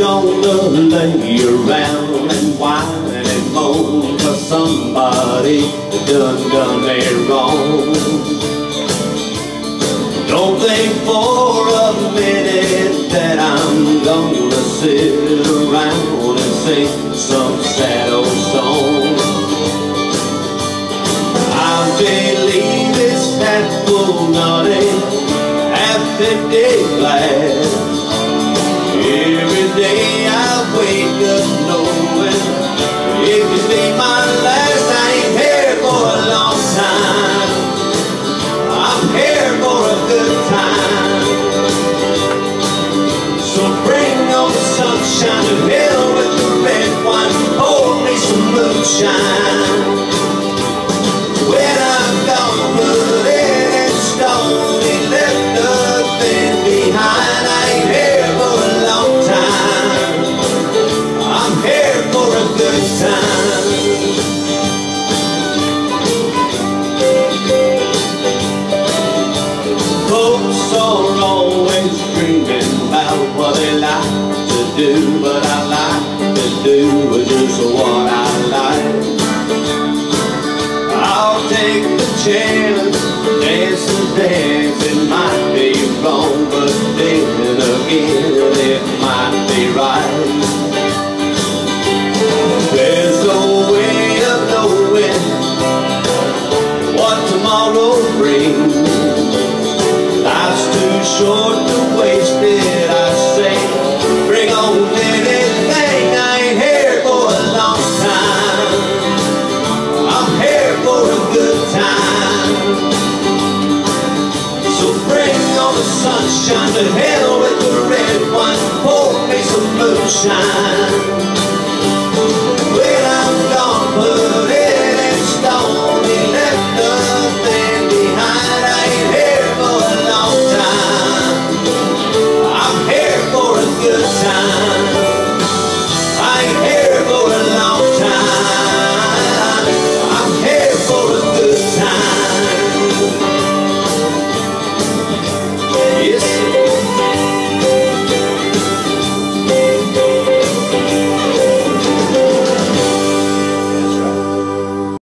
gonna lay around and whine and moan for somebody done done me wrong. Sit around and sing some sad old song. I believe it's half full, not a half empty glass. Every day do, but I like to do just what I like. I'll take the chance, dance the dance. It might be wrong, but then again, it might be right. There's no way of knowing what tomorrow brings. Life's too short to waste it, shine to hell with the red wine. Pour me some moonshine. I'm gone, it stone nothing behind. I ain't here for a long time. I'm here for a good time.